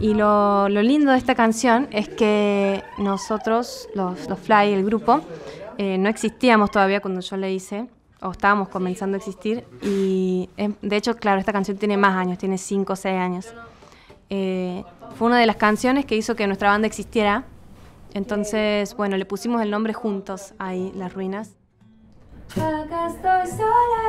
Y lo, lindo de esta canción es que nosotros, los, los Fly, el grupo, eh, no existíamos todavía cuando yo la hice, o estábamos comenzando a existir. Y de hecho, claro, esta canción tiene más años, tiene 5 o 6 años. Eh, fue una de las canciones que hizo que nuestra banda existiera. Entonces, bueno, le pusimos el nombre juntos ahí, Las Ruinas. Acá estoy sola.